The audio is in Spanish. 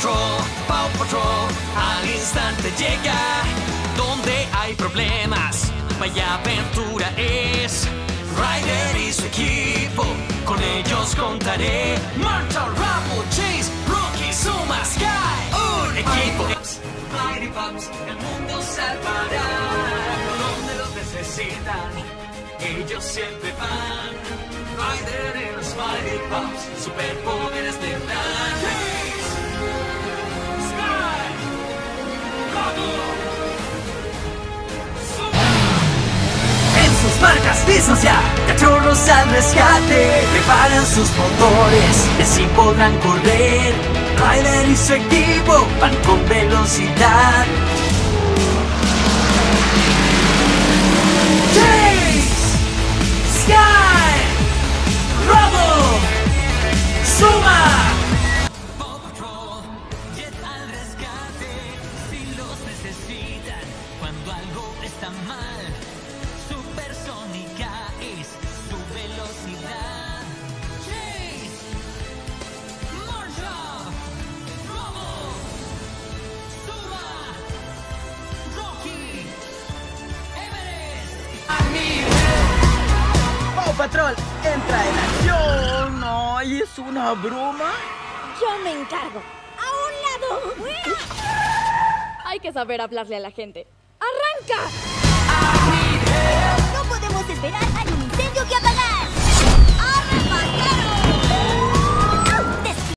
Patrol, Paw Patrol, al instante llega. Donde hay problemas, vaya aventura es. Ryder y su equipo, con ellos contaré. Marta, Rabo, Chase, Rocky, Suma, Sky. Un equipo. Mighty Pups, el mundo salvará. Donde los necesitan, ellos siempre van. Ryder y los Mighty Pups, superpoderes marcas ya, cachorros al rescate. Preparan sus motores y así podrán correr. Ryder y su equipo van con velocidad. Chase, Sky, Robo, Suma. Cuando algo está mal. Supersónica es su velocidad. Chase, Marshall, Robo, Suma, Rocky, Everest. ¡Paw Patrol! ¡Entra en acción! ¡Ay, es una broma! Yo me encargo. ¡A un lado! Hay que saber hablarle a la gente. ¡Arranca!